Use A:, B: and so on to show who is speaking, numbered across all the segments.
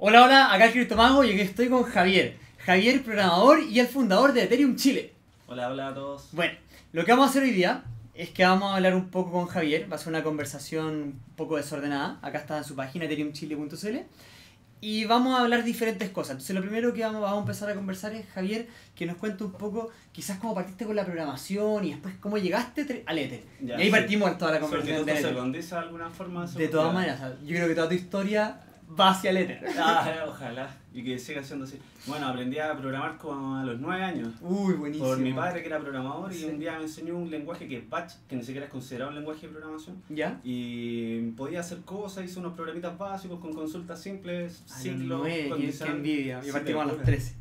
A: Hola, hola, acá Criptomago y aquí estoy con Javier. Javier, programador y el fundador de Ethereum Chile.
B: Hola, hola a todos.
A: Bueno, lo que vamos a hacer hoy día es que vamos a hablar un poco con Javier. Va a ser una conversación un poco desordenada. Acá está en su página ethereumchile.cl. Y vamos a hablar diferentes cosas. Entonces, lo primero que vamos, vamos a empezar a conversar es, Javier, que nos cuente un poco, quizás cómo partiste con la programación y después cómo llegaste al Ether.
B: Ya,
A: y ahí
B: sí.
A: partimos toda la conversación
B: condice de alguna forma.
A: De todas
B: Ya.
A: maneras, yo creo que toda tu historia va hacia el Ether.
B: Ah, ojalá. Y que siga siendo así. Bueno, aprendí a programar como a los 9 años.
A: Uy, buenísimo.
B: Por mi padre que era programador y
A: Sí.
B: un día me enseñó un lenguaje que es Batch, que ni siquiera es considerado un lenguaje de programación.
A: ¿Ya?
B: Y podía hacer cosas, hice unos programitas básicos con consultas simples, ciclos,
A: qué- envidia. Yo partimos a los
B: locura.
A: 13.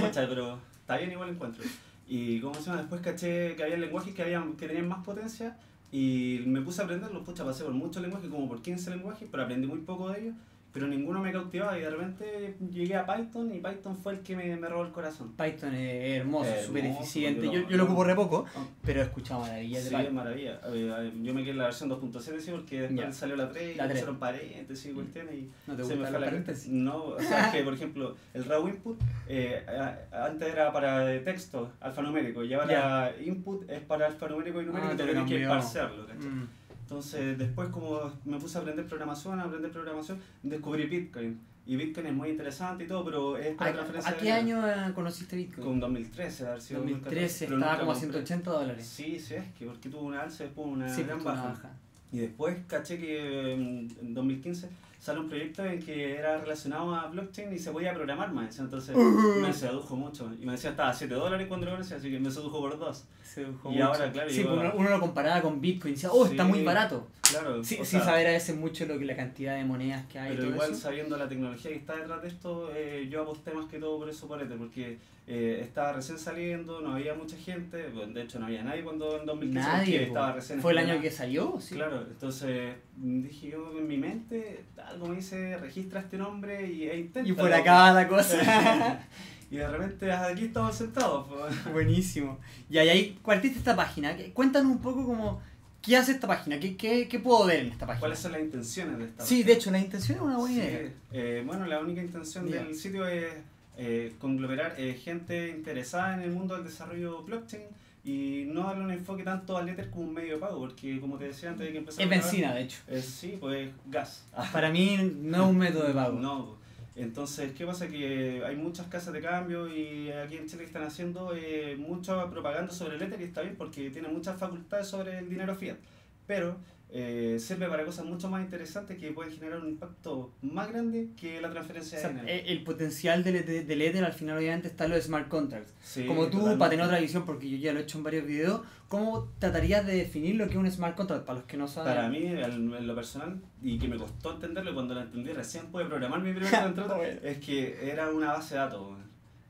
B: Pucha, pero está bien igual encuentro. Y como se llama, después caché que había lenguajes que, habían, que tenían más potencia y me puse a aprenderlos, pucha, pasé por muchos lenguajes, como por 15 lenguajes, pero aprendí muy poco de ellos, pero ninguno me cautivaba y de repente llegué a Python y Python fue el que me, me robó el corazón.
A: Python es hermoso, súper eficiente.
B: yo
A: Yo,
B: lo-
A: ocupo re poco,
B: Ah,
A: pero he escuchado maravillas de
B: Sí,
A: Python.
B: maravilla. Eh, Yo me quedé en la versión 2.7 sí, porque después salió la 3 y
A: La
B: pusieron paréntesis y cuestiones y
A: ¿No te
B: se me fue la
A: paréntesis?
B: No, o sea, que por ejemplo, el raw input eh, antes era para de texto alfanumérico y ahora input es para alfanumérico y numérico
A: Ah,
B: y
A: te
B: tienes que parsearlo, ¿cachai?
A: Mm.
B: Entonces, después como me puse a aprender programación, a aprender programación, descubrí Bitcoin. Y Bitcoin es muy interesante y todo, pero es para
A: ¿A,
B: transferencia
A: a qué año eh, conociste Bitcoin?
B: Con 2013, haber sido
A: 2013
B: pero
A: estaba como a
B: compré.
A: 180 dólares.
B: Sí, sí, es que porque tuvo una alza y después una
A: Sí,
B: gran
A: una
B: baja.
A: baja.
B: Y después caché que en 2015 sale un proyecto en que era relacionado a blockchain y se podía programar más. Entonces
A: Uh.
B: me sedujo mucho. Y me decía estaba a 7 dólares cuando lo conocí, así que me sedujo por dos.
A: Se dejó
B: Y
A: mucho.
B: ahora, claro,
A: Sí,
B: yo-
A: pues uno, uno lo comparaba con Bitcoin y decía, oh, está muy barato.
B: Claro,
A: Sí,
B: o sea,
A: saber a veces mucho lo que la cantidad de monedas que hay. y
B: Pero
A: todo
B: igual
A: eso.
B: sabiendo la tecnología que está detrás de esto, eh, yo aposté más que todo por eso por Ether, porque eh, estaba recién saliendo, no había mucha gente, de hecho no había nadie cuando en 2015
A: Nadie.
B: porque
A: po.
B: estaba recién
A: Fue el año que salió, sí.
B: Claro, entonces dije yo en mi mente, algo me dice, registra este nombre y, e intenta.
A: Y por acá la cosa.
B: y de repente aquí estamos sentados.
A: Buenísimo. Y ahí, ahí partiste esta página. ¿Qué- Cuéntanos un poco como, ¿qué hace esta página? ¿Qué, qué, qué puedo ver en esta página?
B: ¿Cuáles son las intenciones de esta
A: Sí,
B: página?
A: de hecho, la intención es una buena
B: Sí,
A: idea.
B: eh, bueno, la única intención del sitio es eh, conglomerar eh, gente interesada en el mundo del desarrollo blockchain y no darle un enfoque tanto al Ether como un medio de pago, porque como te decía antes de que empezara
A: Es benzina, de hecho.
B: eh, sí, pues gas.
A: Para mí no es un método de pago.
B: No. Entonces, ¿qué pasa? Que hay muchas casas de cambio y aquí en Chile están haciendo eh, mucha propaganda sobre el Ether y está bien porque tiene muchas facultades sobre el dinero fiat. Pero eh, sirve para cosas mucho más interesantes que pueden generar un impacto más grande que la
A: O
B: transferencia
A: sea,
B: de dinero.
A: el el potencial del, del del Ether al final obviamente está en los smart contracts.
B: Sí,
A: Como tú,
B: totalmente.
A: para tener otra visión, porque yo ya lo he hecho en varios videos, ¿cómo tratarías de definir lo que es un smart contract para los que no saben?
B: Para mí, en, lo personal, y que me costó entenderlo cuando lo entendí, recién pude programar mi primer contrato, es que era una base de datos.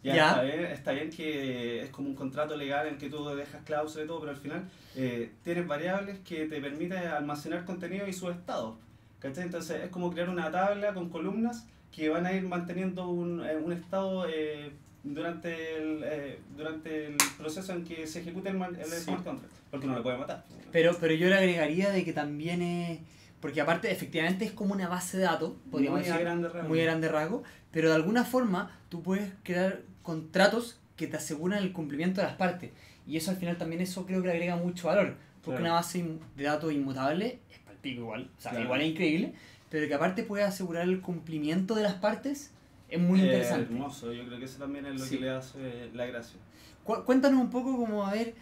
B: Ya,
A: Ya.
B: Está, bien, está bien que es como un contrato legal en que tú dejas cláusulas y todo, pero al final eh, tienes variables que te permiten almacenar contenido y su estado. ¿cachai? Entonces es como crear una tabla con columnas que van a ir manteniendo un, eh, un estado eh, durante, el, eh, durante el proceso en que se ejecute el, el
A: Sí.
B: smart contract, porque no lo puede matar.
A: Pero, pero yo le agregaría de que también es... Porque aparte, efectivamente, es como una base de datos, podríamos
B: Muy
A: decir,
B: grande
A: muy grande rasgo, pero de alguna forma tú puedes crear contratos que te aseguran el cumplimiento de las partes. Y eso al final también eso creo que le agrega mucho valor. Porque
B: Claro.
A: una base de datos inmutable es para el pico igual. O sea,
B: Claro.
A: igual es increíble, pero que aparte puede asegurar el cumplimiento de las partes es muy
B: Eh,
A: interesante.
B: hermoso, yo creo que eso también es lo
A: Sí.
B: que le hace la gracia.
A: Cu- Cuéntanos un poco como, a ver,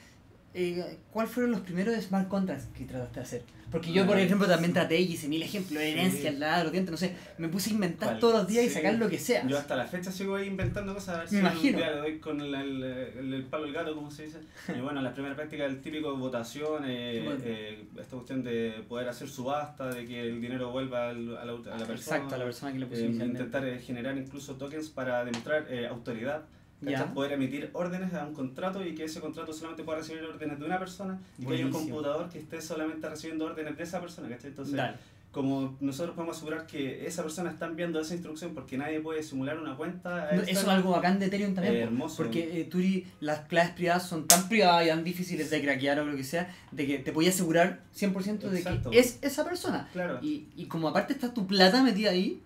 A: eh, ¿cuáles fueron los primeros smart contracts que trataste de hacer? Porque yo, por
B: Ah,
A: ejemplo, también
B: sí.
A: traté y hice mil ejemplos
B: Sí.
A: herencia, lado, los dientes, no sé, me puse a inventar
B: Cual-
A: todos los días y
B: sí.
A: sacar lo que sea.
B: Yo hasta la fecha sigo ahí inventando cosas, a ver
A: Me
B: si
A: imagino.
B: un día le doy con el, el, el- el palo del gato, como se dice. Y bueno, la primera práctica el típico votación, eh,
A: Bueno.
B: eh, esta cuestión de poder hacer subasta, de que el dinero vuelva al- a, la, a la persona.
A: Exacto, a la persona que le puso
B: Eh, intentar eh, generar incluso tokens para demostrar autoridad. ¿Cachai? Poder emitir órdenes a un contrato y que ese contrato solamente pueda recibir órdenes de una persona y que haya un
A: Buenísimo.
B: computador que esté solamente recibiendo órdenes de esa persona. ¿cachai? Entonces,
A: Dale.
B: como nosotros podemos asegurar que esa persona está enviando esa instrucción porque nadie puede simular una cuenta.
A: No, Eso es algo bacán de Ethereum también.
B: Eh, hermoso.
A: Porque eh, y las claves privadas son tan privadas y tan difíciles de craquear o lo que sea, de que te podías asegurar 100% de
B: Exacto.
A: que es esa persona.
B: Claro.
A: Y, y como aparte está tu plata metida ahí,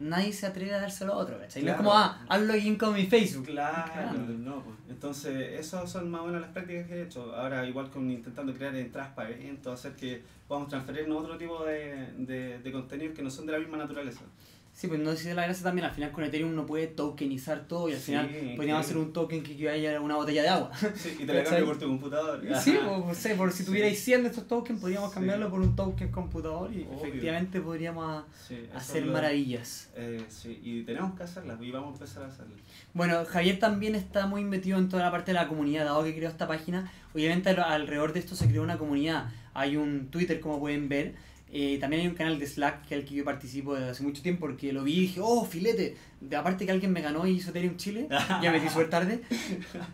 A: nadie se atreve a dárselo a otro, ¿cachai? No es
B: Claro.
A: como, ah, haz login con mi Facebook.
B: Claro, no, pues. Entonces, esas son más o menos las prácticas que he hecho. Ahora, igual con intentando crear entradas para eventos, hacer que podamos transferirnos otro tipo de, de, de contenidos que no son de la misma naturaleza.
A: Sí, pues no sé si la gracia también, al final con Ethereum uno puede tokenizar todo y al final podríamos hacer un token que equivale a una botella de agua.
B: Sí, y te la cambio por tu computador.
A: Sí, pues, sé, por si tuvierais 100 de estos tokens, podríamos cambiarlo por un token computador y
B: Obvio.
A: efectivamente podríamos hacer
B: lo-
A: maravillas.
B: Eh, sí, y tenemos que hacerlas y vamos a empezar a hacerlas.
A: Bueno, Javier también está muy metido en toda la parte de la comunidad, dado que creó esta página. Obviamente al- alrededor de esto se creó una comunidad. Hay un Twitter, como pueden ver. Eh, también hay un canal de Slack que el que yo participo desde hace mucho tiempo porque lo vi y dije, oh, filete. De, aparte que alguien me ganó y hizo Ethereum Chile, ya metí súper tarde.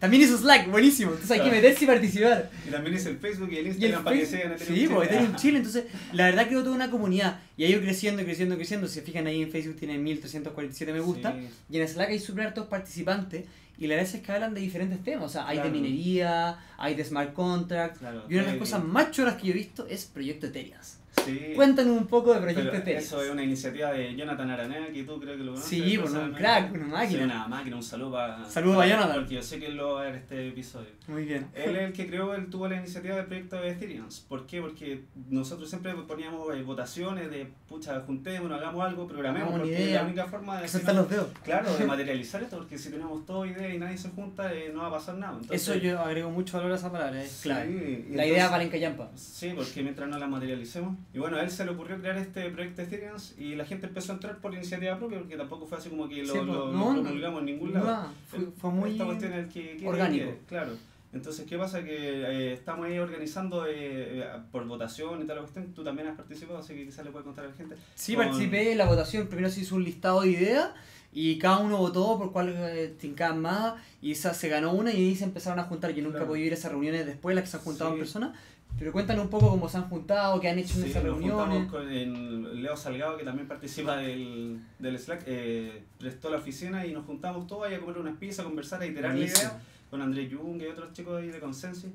A: También hizo Slack, buenísimo. Entonces hay que meterse y participar.
B: Y también es el Facebook y el Instagram para que sigan Ethereum
A: Sí,
B: Chile.
A: pues Ethereum Chile. Entonces, la verdad creo toda una comunidad. Y ha ido creciendo, creciendo, creciendo. Si se fijan ahí en Facebook tiene 1347 me gusta.
B: Sí.
A: Y en Slack hay súper hartos participantes. Y la verdad es que hablan de diferentes temas. O sea, hay
B: Claro.
A: de minería, hay de smart contracts.
B: Claro,
A: Y una de las cosas más choras que yo he visto es Proyecto Ethereum.
B: Sí.
A: Cuéntanos un poco de
B: Pero
A: Proyecto Ethereum.
B: eso es una iniciativa de Jonathan Aranea, que tú creo que lo conoces.
A: Sí, pues, un crack, una máquina.
B: Sí, una máquina, un saludo para...
A: Saludo para Jonathan.
B: Porque yo sé que él lo va a ver este episodio.
A: Muy bien.
B: Él es el que creó, él tuvo la iniciativa del proyecto de Ethereum. ¿Por qué? Porque nosotros siempre poníamos eh, votaciones de, pucha, juntémonos, hagamos algo, programemos, porque es la única forma de...
A: Los dedos.
B: Claro, de materializar esto, porque si tenemos toda idea y nadie se junta, eh, no va a pasar nada. Entonces,
A: Eso yo agrego mucho valor a esa palabra, es
B: sí,
A: clave.
B: y
A: La
B: entonces-
A: idea para Encallampa.
B: Sí, porque mientras no la materialicemos. Y bueno, a él se le ocurrió crear este proyecto Ethereum y la gente empezó a entrar por iniciativa propia, porque tampoco fue así como que lo,
A: Sí, pues,
B: lo,
A: no,
B: lo promulgamos en ningún lado.
A: No, fue, fue muy
B: Esta cuestión es el que quiere,
A: orgánico.
B: claro. Entonces, ¿qué pasa? Que eh, estamos ahí organizando eh, eh, por votación y tal la cuestión. Tú también has participado, así que quizás le puedes contar a la gente.
A: Sí,
B: con-
A: participé en la votación. Primero se hizo un listado de ideas y cada uno votó por cuál eh, tincaban más. Y esa se ganó una y ahí se empezaron a juntar. Yo nunca
B: Claro.
A: podido ir a esas reuniones después, las que se han juntado en persona. Pero cuéntanos un poco cómo se han juntado, qué han hecho en
B: Sí,
A: esas reuniones.
B: con el Leo Salgado, que también participa del, del Slack, eh, prestó la oficina y nos juntamos todos ahí a comer unas pizzas, a conversar, a iterar la
A: Buenísimo.
B: idea con Andrés Jung y otros chicos ahí de Consensi.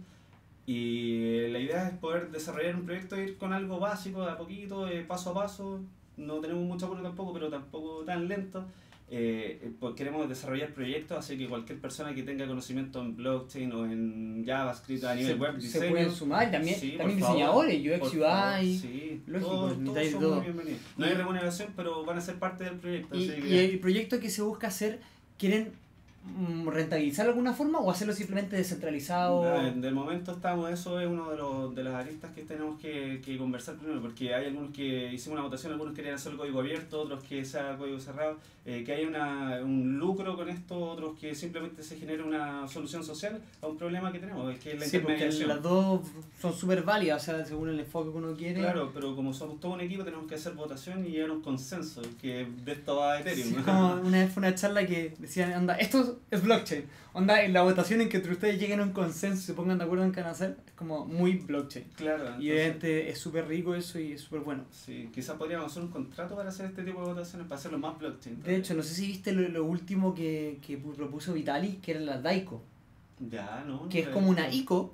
B: Y la idea es poder desarrollar un proyecto, ir con algo básico, de a poquito, eh, paso a paso. No tenemos mucho apuro tampoco, pero tampoco tan lento. Eh, pues queremos desarrollar proyectos, así que cualquier persona que tenga conocimiento en blockchain o en JavaScript a nivel
A: se,
B: web,
A: se
B: diseño,
A: pueden sumar también,
B: Sí,
A: también
B: favor,
A: diseñadores,
B: por
A: UX
B: favor,
A: UI.
B: sí,
A: lógico,
B: todos, todos
A: y
B: son
A: todo.
B: muy bienvenidos. No hay
A: Y-
B: remuneración, pero van a ser parte del proyecto.
A: Y,
B: así
A: y
B: que-
A: el proyecto que se busca hacer, ¿quieren rentabilizar de alguna forma o hacerlo simplemente descentralizado?
B: Ah, De momento estamos, eso es uno de, los, de las aristas que tenemos que, que conversar primero, porque hay algunos que hicimos una votación, algunos querían hacer el código abierto, otros que sea código cerrado, eh, que haya una, un lucro con esto, otros que simplemente se genere una solución social a un problema que tenemos, que es la
A: Sí, porque las dos son súper válidas, o sea, según el enfoque que uno quiere.
B: Claro, pero como somos todo un equipo tenemos que hacer votación y llegar a un consenso, que de esto va Ethereum.
A: Sí, como una vez fue una charla que decían, anda, esto es blockchain. Onda, en la votación en que entre ustedes lleguen a un consenso y se pongan de acuerdo en qué van a hacer, es como muy blockchain.
B: Claro,
A: Y evidentemente es súper rico eso y es súper bueno.
B: Sí, quizás podríamos hacer un contrato para hacer este tipo de votaciones, para hacerlo más blockchain.
A: De hecho, no sé si viste lo, lo último que, que propuso Vitalik, que era la DAICO,
B: ya, ¿no?
A: que es como una. ICO,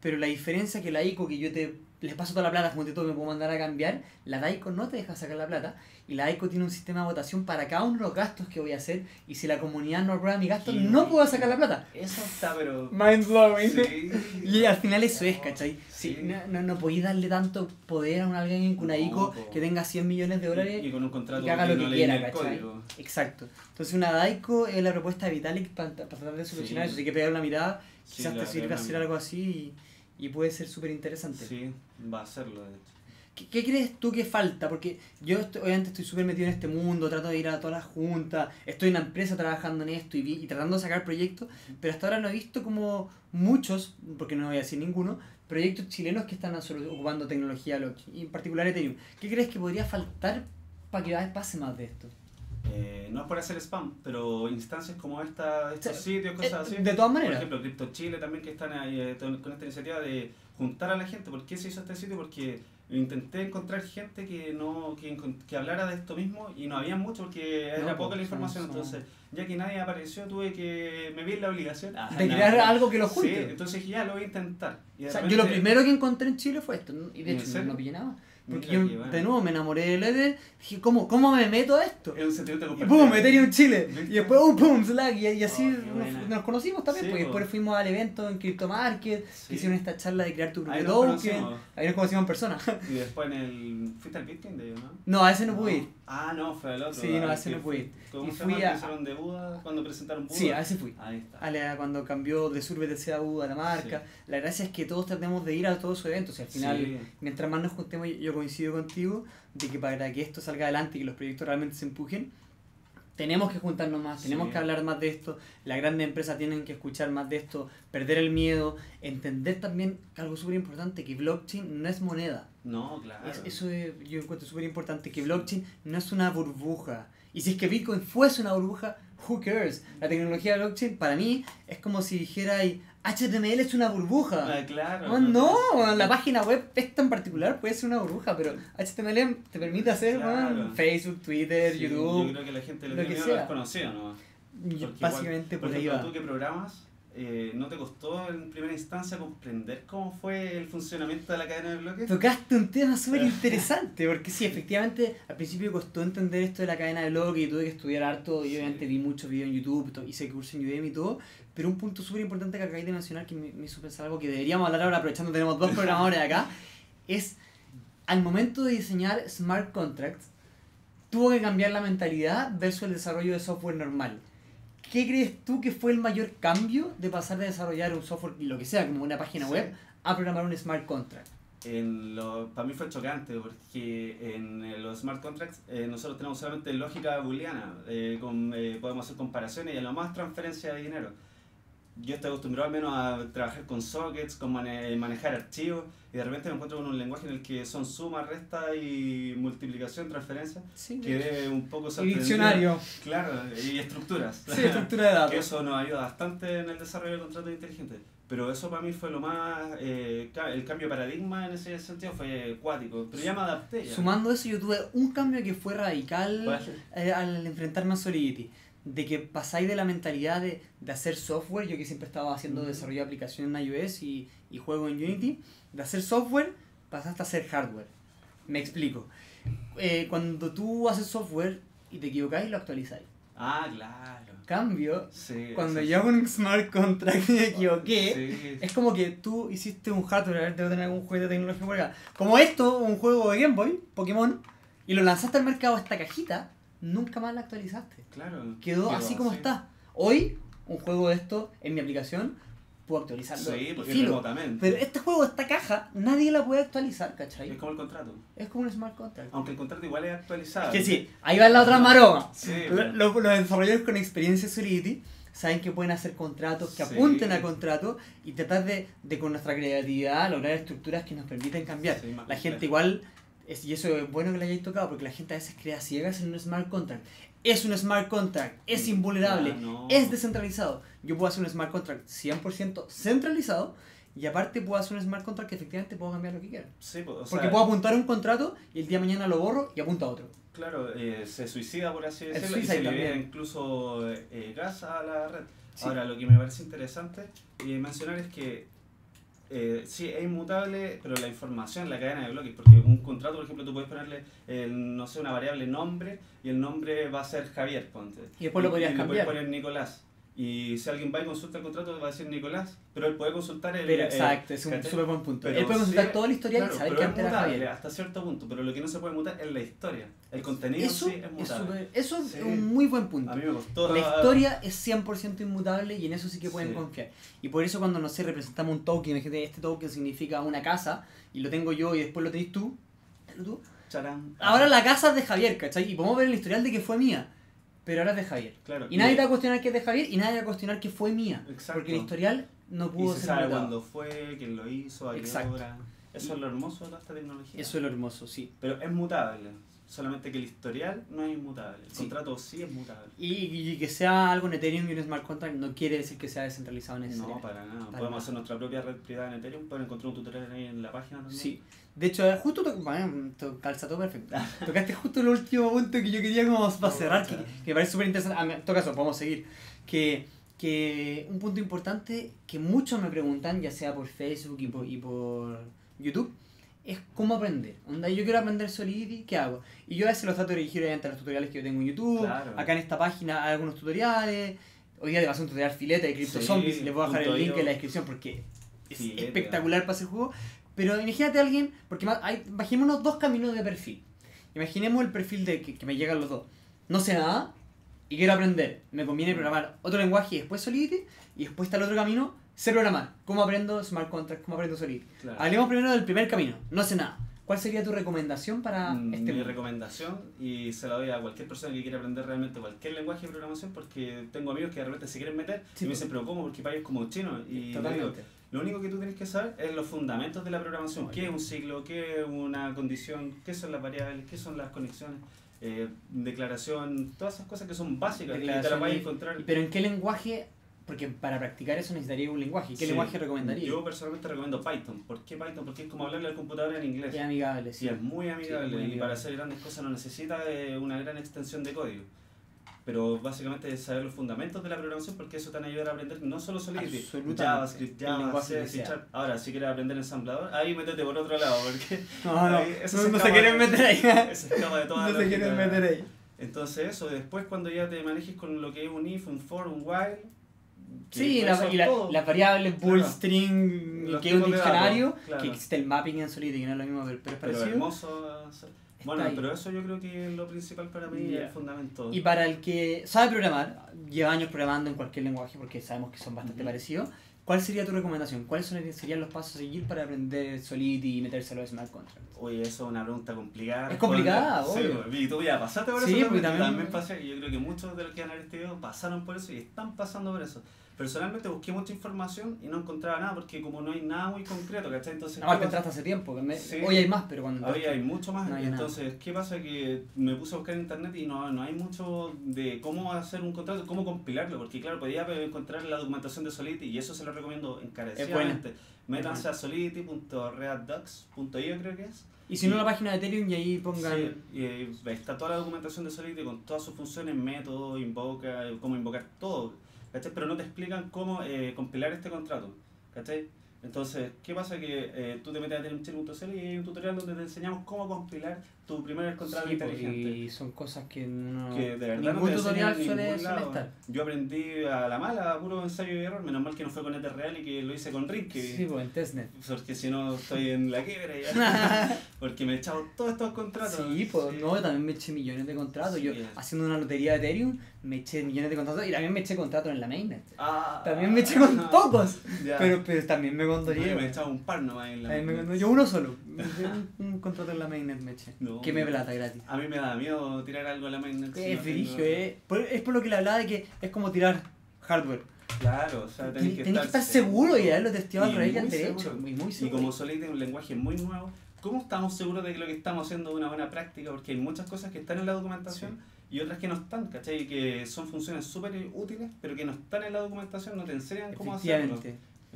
A: pero la diferencia que la ICO, que yo te les paso toda la plata, como te todo me puedo mandar a cambiar, la DAICO no te deja sacar la plata, y la DAICO tiene un sistema de votación para cada uno de los gastos que voy a hacer, y si la comunidad no aprueba mi gasto,
B: Qué
A: no puedo sacar la plata.
B: Eso está, pero.
A: Mind blowing.
B: Sí.
A: Y al final eso es, ¿cachai?
B: Sí.
A: Sí, no, no, no podéis darle tanto poder a un alguien con una
B: No,
A: ICO
B: po.
A: que tenga 100 millones de dólares
B: Y con un contrato
A: que haga lo que
B: no
A: quiera, ¿cachai?
B: código.
A: Exacto. Entonces una DAICO es la propuesta de Vitalik para, para tratar de solucionar
B: Sí.
A: eso. Así que pegar una mirada, quizás te sirve
B: verdad,
A: hacer
B: no.
A: algo así y, y puede ser súper interesante.
B: Sí, va a hacerlo, de hecho.
A: ¿Qué, qué crees tú que falta? Porque yo estoy- obviamente estoy súper metido en este mundo, trato de ir a todas las juntas, estoy en una empresa trabajando en esto y, vi- y tratando de sacar proyectos, pero hasta ahora no he visto como muchos, porque no voy a decir ninguno, proyectos chilenos que están ocupando tecnología blockchain, y en particular Ethereum. ¿Qué crees que podría faltar para que pase más de esto?
B: Eh, no es por hacer spam, pero instancias como esta, estos
A: Sí,
B: sitios, cosas
A: Eh,
B: así.
A: de todas
B: Por
A: maneras.
B: ejemplo, Crypto Chile también que están ahí eh, con esta iniciativa de juntar a la gente. ¿Por qué se hizo este sitio? Porque intenté encontrar gente que no que, hablara de esto mismo y no había mucho porque
A: No,
B: era
A: pues,
B: poca la información.
A: son-
B: Entonces, ya que nadie apareció, tuve que me vi en la obligación ah,
A: de crear
B: no.
A: algo que lo
B: Sí,
A: junte.
B: entonces dije, ya lo voy a intentar. Y de
A: O sea, yo lo primero que encontré en Chile fue esto, ¿no? y de
B: ¿En
A: hecho no pillé nada. Porque
B: Mira
A: yo, de nuevo, me enamoré del Ether. Dije, ¿cómo, ¿cómo me meto a esto?
B: Es un sentimiento
A: Y pum, Ethereum Chile.
B: ¿Viste?
A: Y después, uh, pum, Slack. Y, y así
B: Oh,
A: nos, conocimos también.
B: Sí,
A: porque
B: po.
A: después fuimos al evento en Crypto Market.
B: Sí.
A: Hicieron esta charla de crear tu propio token.
B: conocimos.
A: Ahí nos conocimos en persona.
B: Y después en el. ¿Fuiste al Bitcoin de ellos, no?
A: No, a ese no pude ir.
B: Ah, no, fue al otro.
A: Sí, no, a ese no
B: fue- ¿Cómo
A: Y
B: se
A: fui
B: el
A: a-
B: de Buda cuando presentaron Buda?
A: Sí, a ese fui.
B: Ahí está.
A: A la- cuando cambió de Sur BTC a U a la marca. La gracia es que todos tratemos de ir a todos sus eventos. Y al final,
B: Sí.
A: mientras más nos juntemos, yo coincido contigo de que para que esto salga adelante y que los proyectos realmente se empujen, tenemos que juntarnos más, tenemos
B: Sí.
A: que hablar más de esto, las grandes empresas tienen que escuchar más de esto, perder el miedo, entender también algo súper importante, que blockchain no es moneda.
B: No, claro.
A: Es- eso es- yo encuentro súper importante, que blockchain no es una burbuja. Y si es que Bitcoin fuese una burbuja, who cares? La tecnología de blockchain para mí es como si dijera HTML es una burbuja.
B: Ah, claro.
A: Oh, no, la página web esta en particular puede ser una burbuja, pero HTML te permite hacer
B: Claro.
A: Facebook, Twitter,
B: Sí, Yo
A: YouTube,
B: creo que la gente
A: que
B: tiene miedo desconocido, ¿no?
A: y
B: Porque
A: básicamente
B: igual,
A: por ahí
B: ejemplo,
A: va.
B: tú que programas, eh, ¿no te costó en primera instancia comprender cómo fue el funcionamiento de la cadena de bloques?
A: Tocaste un tema súper interesante, porque sí, efectivamente, al principio costó entender esto de la cadena de bloques y tuve que estudiar harto, y
B: Sí.
A: obviamente vi muchos videos en YouTube, hice curso en Udemy y todo, pero un punto súper importante que acabáis de mencionar que me, me hizo pensar algo que deberíamos hablar ahora, aprovechando que tenemos dos programadores acá, es al momento de diseñar smart contracts, tuvo que cambiar la mentalidad versus el desarrollo de software normal. ¿Qué crees tú que fue el mayor cambio de pasar de desarrollar un software, lo que sea, como una página
B: Sí.
A: web, a programar un smart contract?
B: En lo, para mí fue chocante porque en eh, los smart contracts eh, nosotros tenemos solamente lógica booleana, eh, con, eh, podemos hacer comparaciones y a lo más transferencia de dinero. Yo estoy acostumbrado al menos a trabajar con sockets, con mane- manejar archivos y de repente me encuentro con un lenguaje en el que son suma, resta y multiplicación, transferencia,
A: Sí,
B: quedé un poco
A: y
B: sorprendido.
A: diccionario.
B: Claro, y estructuras.
A: Sí, estructura de
B: que
A: datos.
B: eso nos ayuda bastante en el desarrollo de contratos inteligentes. Pero eso para mí fue lo más. eh, el cambio de paradigma en ese sentido fue cuático. Pero ya me adapté. Ya.
A: Sumando eso, yo tuve un cambio que fue radical eh, al enfrentarme a Solidity. De que pasáis de la mentalidad de, de hacer software, yo que siempre estaba haciendo
B: Ujú.
A: desarrollo de aplicaciones en iOS y, y juego en Unity, de hacer software pasaste a hacer hardware. Me explico. Eh, cuando tú haces software y te equivocáis, lo actualizáis.
B: Ah, claro.
A: Cambio,
B: Sí,
A: cuando
B: sí,
A: yo hago un smart contract y me equivoqué. Es como que tú hiciste un hardware, a ver, debo tener algún tecnológico por acá. Como esto, un juego de Game Boy, Pokémon, y lo lanzaste al mercado esta cajita, nunca más la actualizaste.
B: Claro.
A: Quedó así como está. Hoy, un juego de esto en mi aplicación, puedo actualizarlo.
B: Sí, porque
A: filo.
B: remotamente.
A: Pero este juego, esta caja, nadie la puede actualizar, ¿cachai?
B: Es como el contrato.
A: Es como un smart contract.
B: Aunque el contrato igual es actualizado.
A: Es que sí, ahí va la otra maroma.
B: Sí, pero-
A: lo- los desarrolladores con experiencia en Solidity saben que pueden hacer contratos que
B: Sí.
A: apunten a contratos y tratar de, de con nuestra creatividad lograr estructuras que nos permiten cambiar.
B: Sí,
A: la gente igual, es, y eso es bueno que le hayáis tocado, porque la gente a veces crea ciegas en un smart contract. Es un smart contract, es
B: Mm,
A: invulnerable,
B: no.
A: es descentralizado. Yo puedo hacer un smart contract 100% centralizado y aparte puedo hacer un smart contract que efectivamente puedo cambiar lo que quiera.
B: Sí, pues, o
A: Porque puedo apuntar un contrato y el día de mañana lo borro y apunto a otro.
B: Claro, eh, se suicida por así decirlo y se libera incluso eh, gas a la red.
A: Sí.
B: Ahora, lo que me parece interesante y mencionar es que eh, sí, es inmutable, pero la información, la cadena de bloques, porque un contrato, por ejemplo, tú puedes ponerle, el, no sé, una variable nombre y el nombre va a ser Javier, ponte.
A: Y después lo podrías
B: y le
A: cambiar.
B: puedes poner Nicolás. Y si alguien va y consulta el contrato, va a decir Nicolás, pero él puede consultar el...
A: Pero
B: el-
A: exacto, es un súper buen punto.
B: Pero
A: Él puede consultar
B: sí,
A: toda la historia
B: Claro,
A: y saber que
B: es
A: antes era Javier.
B: hasta cierto punto, pero lo que no se puede mutar es la historia. El contenido
A: Eso
B: sí es mutable.
A: eso es
B: Sí.
A: un muy buen punto.
B: A mí me costó...
A: La historia es 100% inmutable y en eso sí que pueden
B: Sí.
A: confiar. Y por eso cuando, no sé, representamos un token, imagínate, este token significa una casa y lo tengo yo y después lo tenés tú, tú.
B: Charán.
A: Ahora la casa es de Javier, ¿cachai? Y podemos ver el historial de que fue mía, pero ahora es de Javier.
B: Claro.
A: Y nadie te va a cuestionar que es de Javier y nadie va a cuestionar que fue mía.
B: Exacto.
A: Porque el historial no
B: Y
A: pudo
B: se
A: ser
B: sabe cuándo fue, quién lo hizo, a qué hora. Eso es lo hermoso de toda esta tecnología.
A: Eso es lo hermoso, sí.
B: Pero es mutable. Solamente que el historial no es inmutable. El
A: Sí.
B: contrato sí es mutable.
A: Y, y que sea algo en Ethereum y un smart contract no quiere decir que sea descentralizado
B: No,
A: necesariamente.
B: para nada.
A: Para
B: Podemos
A: nada.
B: hacer nuestra propia red privada en Ethereum. Pueden encontrar un tutorial ahí en la página también.
A: Sí. De hecho, justo to- bueno, to- calza todo perfecto. Tocaste justo el último punto que yo quería como para cerrar, que, que me parece súper interesante. Ah, en todo caso, podemos seguir. Que, que un punto importante que muchos me preguntan, ya sea por Facebook y por, y por YouTube, es cómo aprender. Onda, yo quiero aprender Solidity, ¿qué hago? Y yo a veces los trato de dirigir a los tutoriales que yo tengo en YouTube.
B: Claro.
A: Acá en esta página hay algunos tutoriales. Hoy día te hacer un tutorial filete de Crypto
B: Sí,
A: Zombies. Les voy a dejar el link
B: io.
A: en la descripción porque es
B: Filete,
A: espectacular para ese juego. Pero imagínate a alguien, porque hay, imaginémonos dos caminos de perfil. Imaginemos el perfil de que, que me llegan los dos. No sé nada y quiero aprender. Me conviene programar otro lenguaje y después Solidity. Y después está el otro camino, sé programar. ¿Cómo aprendo Smart Contracts? ¿Cómo aprendo Solidity?
B: Claro.
A: Hablemos primero del primer camino. No sé nada. ¿Cuál sería tu recomendación para
B: Mm,
A: este
B: mi recomendación y se la doy a cualquier persona que quiera aprender realmente cualquier lenguaje de programación porque tengo amigos que de repente se quieren meter
A: Sí,
B: y me
A: pues.
B: dicen pero ¿cómo? porque ellos como chino y le digo,
A: Totalmente.
B: lo único que tú tienes que saber es los fundamentos de la programación qué es un ciclo, qué es una condición qué son las variables, qué son las conexiones eh, declaración, todas esas cosas que son básicas y te las vas a encontrar
A: Pero ¿en qué lenguaje? Porque para practicar eso necesitaría un lenguaje. ¿Qué
B: Sí.
A: lenguaje recomendarías?
B: yo personalmente recomiendo Python ¿por qué Python? porque es como hablarle al computador en inglés
A: Es amigable, sí.
B: Sí, es muy amigable
A: Sí, muy
B: y para hacer grandes cosas no necesita de una gran extensión de código. Pero básicamente es saber los fundamentos de la programación porque eso te va a ayudar a aprender no solo Solidity. JavaScript, Java, C, C. Sharp. Ahora, si quieres aprender ensamblador, ahí métete por otro lado porque
A: No, no,
B: eso
A: no,
B: se
A: no se quieren
B: de-
A: meter ahí.
B: escapa de toda
A: No se quieren meter ahí.
B: Entonces eso, después cuando ya te manejes con lo que es un if, un for, un while,
A: Sí, la, y la- variables bool,
B: Claro.
A: string,
B: Los
A: que es un diccionario,
B: datos, claro.
A: que existe el mapping en Solidity, que no es lo mismo, pero, pero es
B: pero
A: parecido.
B: hermoso. Bueno,
A: ahí.
B: pero eso yo creo que es lo principal para mí,
A: Ya.
B: el fundamento.
A: Y para el que sabe programar, lleva años programando en cualquier lenguaje, porque sabemos que son bastante parecidos, ¿cuál sería tu recomendación? ¿Cuáles serían los pasos a seguir para aprender Solidity y meterse a los smart contracts?
B: Oye, eso es una pregunta complicada.
A: Es complicada, obvio.
B: Sí, y tú ya pasaste por
A: Sí,
B: eso
A: porque
B: también.
A: también-
B: pasé, y yo creo que muchos de los que ver este video pasaron por eso y están pasando por eso. Personalmente busqué mucha información y no encontraba nada porque como no hay nada muy concreto, ¿cachai? Entonces,
A: Aparte entraste hace tiempo, que me-
B: Sí.
A: hoy hay más, pero cuando
B: Hoy hay mucho más,
A: No hay nada.
B: entonces, ¿qué pasa? Que me puse a buscar en internet y no, no hay mucho de cómo hacer un contrato, cómo compilarlo, porque claro, podía encontrar la documentación de Solidity y eso se lo recomiendo encarecidamente. Métanse a solidity.reactdocs.io creo que es.
A: Y si no, la página de Ethereum y ahí pongan...
B: Sí, y está toda la documentación de Solidity con todas sus funciones, métodos, invoca, cómo invocar todo, ¿cachai? Pero no te explican cómo eh, compilar este contrato, ¿cachai? Entonces, ¿qué pasa? Que eh, tú te metes a ethereumchill.cl y hay un tutorial donde te enseñamos cómo compilar tu primer contrato
A: Sí, pues,
B: inteligente.
A: y son cosas que no...
B: Que de verdad
A: ningún
B: no te
A: tutorial suele, suele estar.
B: Yo aprendí a la mala, a puro ensayo y error, menos mal que no fue con Etherreal y que lo hice con Rick, que-
A: Sí, pues en testnet.
B: porque si no estoy en la quiebra ya. porque me he echado todos estos contratos.
A: Sí, pues no, también me eché millones de contratos. Yo haciendo una lotería de Ethereum me eché millones de contratos y también me eché contratos en la mainnet.
B: Ah,
A: También me eché con pocos,
B: Ya.
A: pero, pero también me
B: Yo
A: contaría.
B: me he echado un par nomás en la mainnet.
A: yo uno solo. un, un contrato en la mainnet me eché.
B: No.
A: Que me plata gratis.
B: A mí me da miedo tirar algo a la si
A: Es frigio, eh. Por- Es por lo que le hablaba de que es como tirar hardware.
B: Claro, o sea, tenés
A: Tenés
B: que,
A: que estar seguro y haberlo testeado al revés
B: muy
A: derecho.
B: seguro.
A: Y muy
B: Y como Solid es un lenguaje muy nuevo, ¿cómo estamos seguros de que lo que estamos haciendo es una buena práctica? Porque hay muchas cosas que están en la documentación y otras que no están, ¿cachai? Y que son funciones súper útiles, pero que no están en la documentación, no te enseñan cómo hacerlo.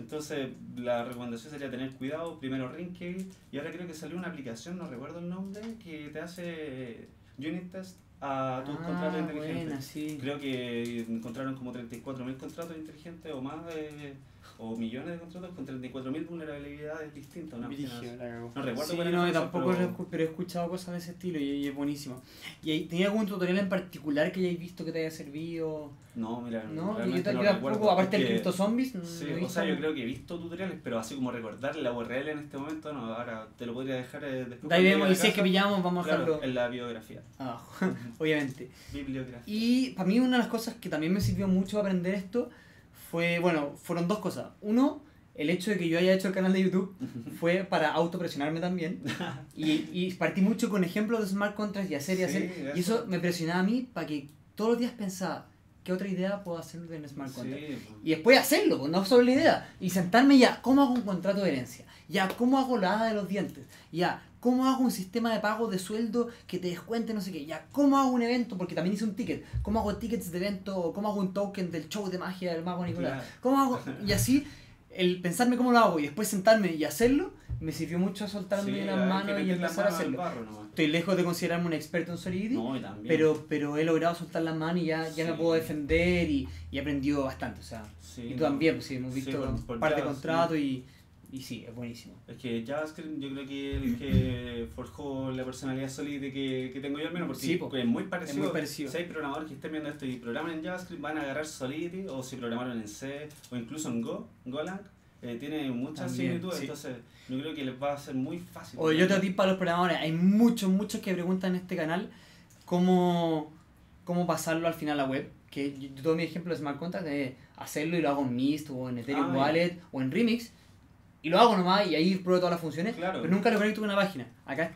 B: Entonces, la recomendación sería tener cuidado, primero Rinkey, y ahora creo que salió una aplicación, no recuerdo el nombre, que te hace unit test a tus contratos
A: Ah,
B: inteligentes.
A: buena, sí.
B: Creo que encontraron como 34.000 contratos inteligentes o más, eh, o millones de contratos con 34.000 vulnerabilidades distintas. Una. No recuerdo
A: Sí,
B: cuál
A: no, tampoco
B: pero-
A: pero he escuchado cosas de ese estilo y, y es buenísimo. ¿Y ahí, tenía algún tutorial en particular que hayáis visto que te haya servido?
B: No, mira,
A: No, yo,
B: realmente
A: yo
B: no
A: tampoco,
B: recuerdo,
A: aparte del Crypto Zombies, no
B: Sí, o sea, yo creo que he visto tutoriales, pero así como recordar la URL en este momento, no, ahora te lo podría dejar eh, después.
A: De ahí vemos,
B: a
A: y si es que pillamos, vamos a
B: Claro,
A: dejarlo
B: en la biografía.
A: abajo, obviamente.
B: Bibliografía.
A: Y para mí una de las cosas que también me sirvió mucho aprender esto fue, bueno, fueron dos cosas. Uno, el hecho de que yo haya hecho el canal de YouTube fue para autopresionarme también. Y, y partí mucho con ejemplos de smart contracts y hacer y
B: Sí,
A: hacer. Y
B: eso.
A: me presionaba a mí para que todos los días pensaba, ¿qué otra idea puedo hacer de un smart contract?
B: Sí, pues.
A: Y después hacerlo, pues, no solo la idea. Y sentarme ya, ¿cómo hago un contrato de herencia? Ya, ¿cómo hago la hada de los dientes? Ya, ¿cómo hago un sistema de pago de sueldo que te descuente no sé qué? Ya, ¿cómo hago un evento? Porque también hice un ticket. ¿Cómo hago tickets de evento? ¿O ¿Cómo hago un token del show de magia del mago Nicolás? ¿Cómo hago? Y así, el pensarme cómo lo hago y después sentarme y hacerlo, me sirvió mucho a soltarme
B: Sí,
A: las manos y empezar a
B: manos al
A: hacerlo.
B: barro.
A: Estoy lejos de considerarme un experto en Solidity.
B: No.
A: Pero, pero he logrado soltar las manos y ya, ya me
B: Sí.
A: puedo defender y, y he aprendido bastante. O sea,
B: Sí,
A: y tú también, pues sí, hemos visto
B: por-
A: un
B: por
A: par de
B: Java,
A: contratos y Y sí, es buenísimo.
B: Es que JavaScript yo creo que el que forjó la personalidad Solidity que, que tengo yo al menos, porque
A: Sí, po.
B: es muy parecido.
A: Es muy parecido.
B: Si hay programadores que estén viendo esto y programan en JavaScript, van a agarrar Solidity, o si programaron en C, o incluso en Go, Golang, eh, tiene muchas
A: También,
B: similitudes,
A: sí.
B: entonces yo creo que les va a ser muy fácil.
A: O yo otro tip para los programadores. Hay muchos, muchos que preguntan en este canal cómo, cómo pasarlo al final a la web. Que yo, todo mi ejemplo de Smart Contract de hacerlo y lo hago en Mist o en Ethereum
B: Ah.
A: Wallet o en Remix. Y lo hago nomás y ahí pruebo todas las funciones.
B: Claro.
A: Pero nunca lo conecto con una página. Acá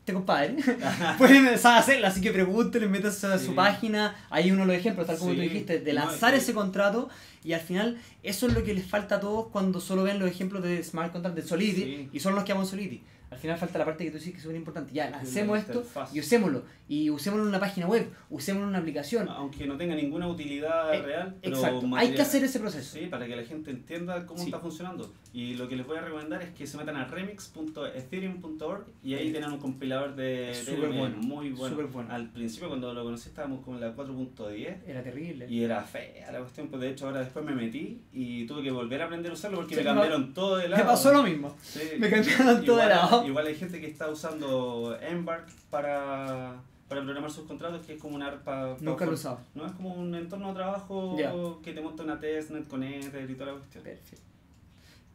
A: este compadre puede sabe hacerlo, así que pregúntele, métase a su página, ahí uno los ejemplos, tal como tú
B: Sí.
A: dijiste, de lanzar ese contrato y al final eso es lo que les falta a todos cuando solo ven los ejemplos de Smart Contract de Solidity
B: Sí.
A: y son los que aman Solidity. Al final falta la parte que tú dices que es súper importante. Ya, lancemos
B: la
A: esto
B: interfaz.
A: y usémoslo. Y usémoslo en una página web, usémoslo en una aplicación.
B: Aunque no tenga ninguna utilidad
A: Eh,
B: real, pero
A: Exacto, hay que hacer ese proceso.
B: Sí, para que la gente entienda cómo
A: Sí.
B: está funcionando. Y lo que les voy a recomendar es que se metan a remix.ethereum.org y ahí tienen un compilador de
A: súper bueno,
B: muy bueno. Al principio cuando lo conocí estábamos con la 4.10
A: Era terrible.
B: y era fea la cuestión, pues de hecho ahora después me metí y tuve que volver a aprender a usarlo porque
A: Sí,
B: me cambiaron todo de
A: Me
B: lado.
A: pasó lo mismo.
B: Sí.
A: Me cambiaron todo de
B: Igual- Igual hay gente que está usando Embark para, para programar sus contratos, que es como una arpa...
A: Nunca lo he usado.
B: No es como un entorno de trabajo que te monta una testnet con Ether y toda la cuestión.
A: Perfecto.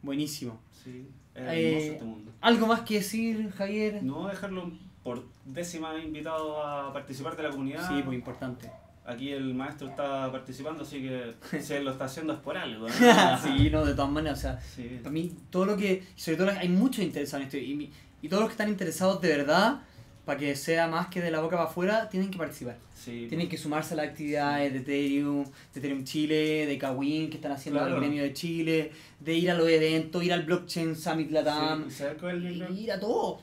A: Buenísimo.
B: Sí, es
A: Eh,
B: hermoso este mundo.
A: ¿Algo más que decir, Javier?
B: No dejarlo por décima invitado a participar de la comunidad.
A: Sí, muy importante.
B: Aquí el maestro está participando, así que si él lo está haciendo es por algo. ¿no?
A: sí, no, de todas maneras, o sea,
B: Sí.
A: para mí todo lo que, sobre todo hay muchos interesados en esto y, mi- y todos los que están interesados de verdad, para que sea más que de la boca para afuera, tienen que participar.
B: Sí,
A: Tienen que sumarse a las actividades de Ethereum, de Ethereum Chile, de Kawin que están haciendo
B: Claro.
A: el gremio de Chile, de ir a los eventos, ir al Blockchain Summit Latam,
B: Sí,
A: ir a todo.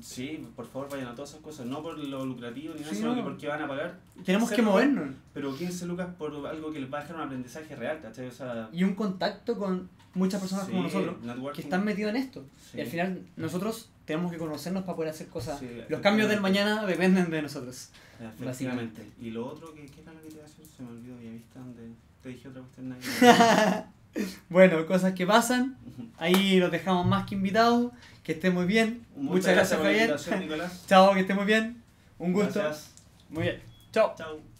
B: Sí, por favor vayan a todas esas cosas, no por lo lucrativo ni nada,
A: Sí,
B: sino
A: no.
B: que porque van a pagar.
A: Tenemos
B: 15
A: que
B: lucas,
A: movernos.
B: Pero 15 lucas por algo que les va a dejar un aprendizaje real, ¿cachai? O sea,
A: Y un contacto con muchas personas
B: sí,
A: como nosotros
B: networking.
A: que están metidos en esto.
B: Sí.
A: Y al final nosotros tenemos que conocernos para poder hacer cosas. Los cambios del mañana dependen de nosotros.
B: Efectivamente. Y lo otro, que ¿qué era lo que te iba a decir? Se me olvidó, ya viste donde te dije otra cuestión.
A: Bueno, cosas que pasan. Ahí los dejamos más que invitados. Que estén muy bien. Muchas, gracias,
B: por la
A: Javier. Chao, que estén muy bien. Un gusto.
B: Gracias.
A: Muy bien. Chao.
B: Chao.